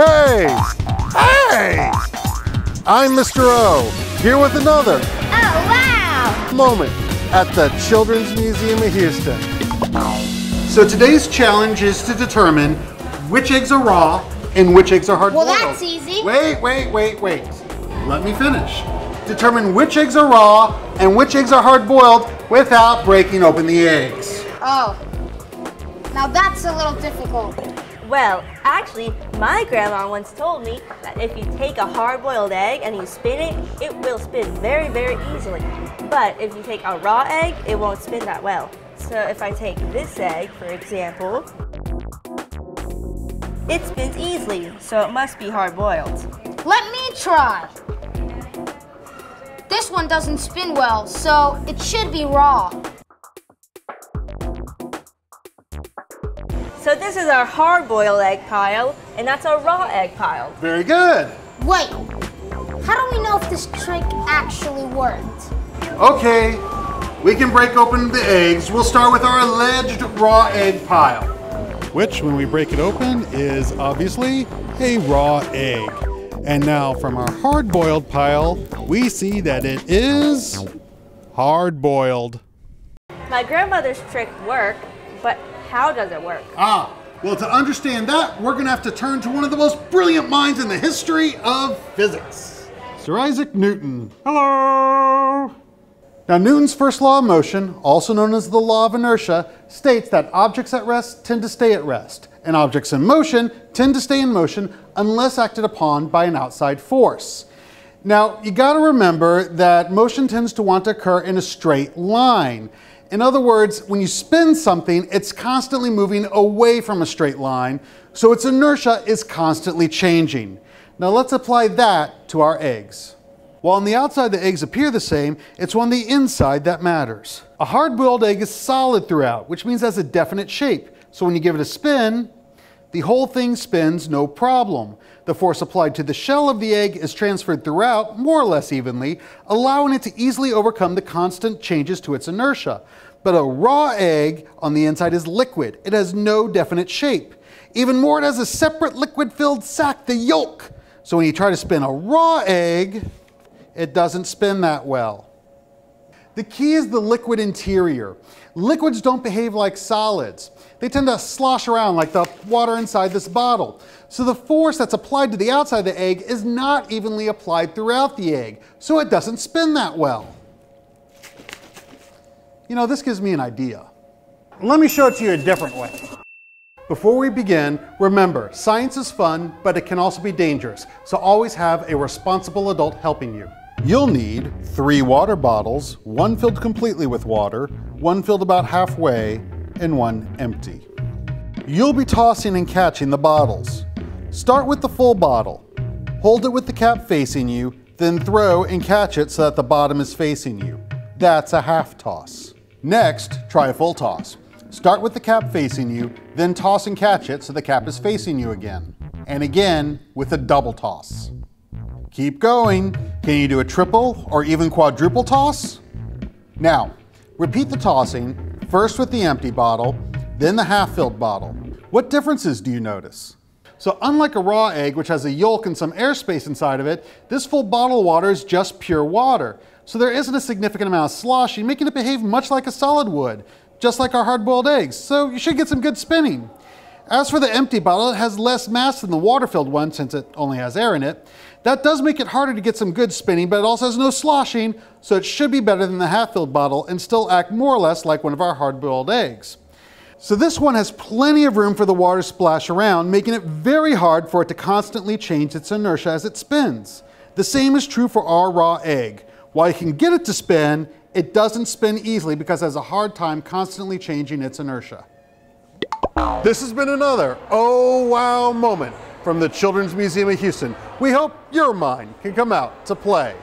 Hey! Hey! I'm Mr. O, here with another Oh, wow! moment at the Children's Museum of Houston. So today's challenge is to determine which eggs are raw and which eggs are hard boiled. Well, boiled. that's easy. Wait, wait, wait, wait. Let me finish. Determine which eggs are raw and which eggs are hard boiled without breaking open the eggs. Oh. Now that's a little difficult. Well, actually, my grandma once told me that if you take a hard-boiled egg and you spin it, it will spin very, very easily. But if you take a raw egg, it won't spin that well. So if I take this egg, for example, it spins easily, so it must be hard-boiled. Let me try. This one doesn't spin well, so it should be raw. So this is our hard-boiled egg pile, and that's our raw egg pile. Very good. Wait. How do we know if this trick actually worked? Okay, we can break open the eggs. We'll start with our alleged raw egg pile. Which, when we break it open, is obviously a raw egg. And now from our hard boiled pile, we see that it is hard boiled. My grandmother's trick worked, but how does it work? Ah, well, to understand that, we're gonna have to turn to one of the most brilliant minds in the history of physics Sir Isaac Newton. Hello! Now, Newton's first law of motion, also known as the law of inertia, states that objects at rest tend to stay at rest, and objects in motion tend to stay in motion unless acted upon by an outside force. Now, you gotta remember that motion tends to want to occur in a straight line. In other words, when you spin something, it's constantly moving away from a straight line, so its inertia is constantly changing. Now let's apply that to our eggs. While on the outside the eggs appear the same, it's on the inside that matters. A hard-boiled egg is solid throughout, which means it has a definite shape. So when you give it a spin, the whole thing spins no problem. The force applied to the shell of the egg is transferred throughout more or less evenly, allowing it to easily overcome the constant changes to its inertia. But a raw egg on the inside is liquid. It has no definite shape. Even more, it has a separate liquid-filled sac, the yolk. So when you try to spin a raw egg, it doesn't spin that well. The key is the liquid interior. Liquids don't behave like solids. They tend to slosh around like the water inside this bottle. So the force that's applied to the outside of the egg is not evenly applied throughout the egg, so it doesn't spin that well. You know, this gives me an idea. Let me show it to you a different way. Before we begin, remember, science is fun, but it can also be dangerous, so always have a responsible adult helping you. You'll need three water bottles, one filled completely with water, one filled about halfway, and one empty. You'll be tossing and catching the bottles. Start with the full bottle. Hold it with the cap facing you, then throw and catch it so that the bottom is facing you. That's a half toss. Next, try a full toss. Start with the cap facing you, then toss and catch it so the cap is facing you again. And again with a double toss. Keep going. Can you do a triple or even quadruple toss? Now, repeat the tossing, first with the empty bottle, then the half-filled bottle. What differences do you notice? So unlike a raw egg, which has a yolk and some airspace inside of it, this full bottle of water is just pure water. So there isn't a significant amount of sloshing, making it behave much like a solid would, just like our hard-boiled eggs. So you should get some good spinning. As for the empty bottle, it has less mass than the water-filled one since it only has air in it. That does make it harder to get some good spinning, but it also has no sloshing, so it should be better than the half-filled bottle and still act more or less like one of our hard-boiled eggs. So this one has plenty of room for the water to splash around, making it very hard for it to constantly change its inertia as it spins. The same is true for our raw egg. While you can get it to spin, it doesn't spin easily because it has a hard time constantly changing its inertia. This has been another Oh Wow moment from the Children's Museum of Houston. We hope your mind can come out to play.